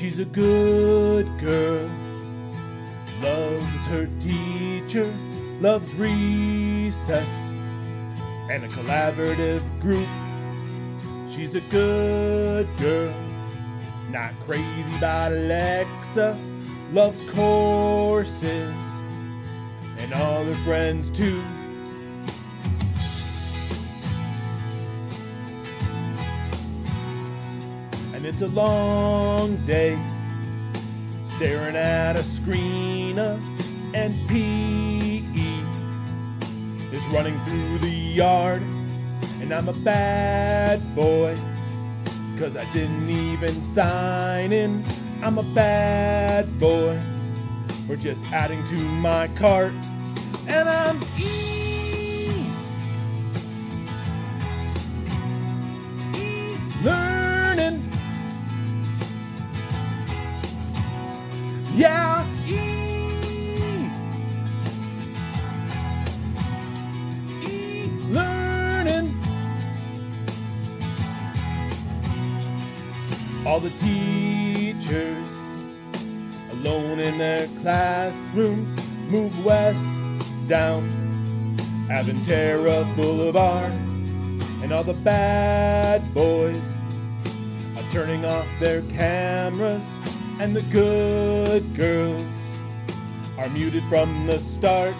She's a good girl, loves her teacher, loves recess, and a collaborative group. She's a good girl, not crazy about Alexa, loves courses, and all her friends too. And it's a long day staring at a screen. Uh, and PE is running through the yard. And I'm a bad boy cause I didn't even sign in. I'm a bad boy for just adding to my cart. And I'm E All the teachers alone in their classrooms move west down Aventura Boulevard, and all the bad boys are turning off their cameras, and the good girls are muted from the start.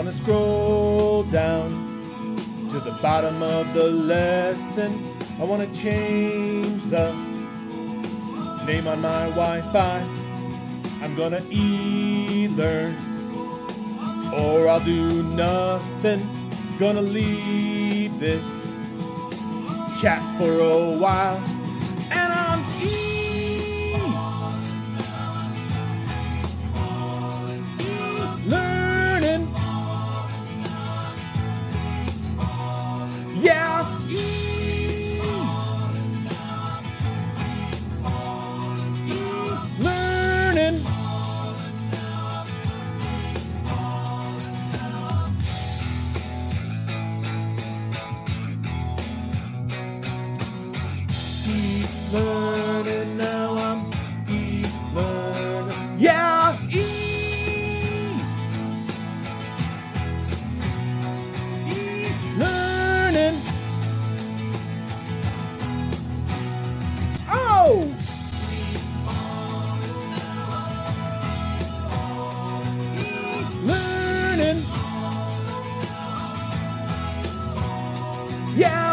Learning wanna scroll down to the bottom of the lesson I wanna change the name on my Wi-Fi I'm gonna e-learn or I'll do nothing. Gonna leave this chat for a while. Yeah.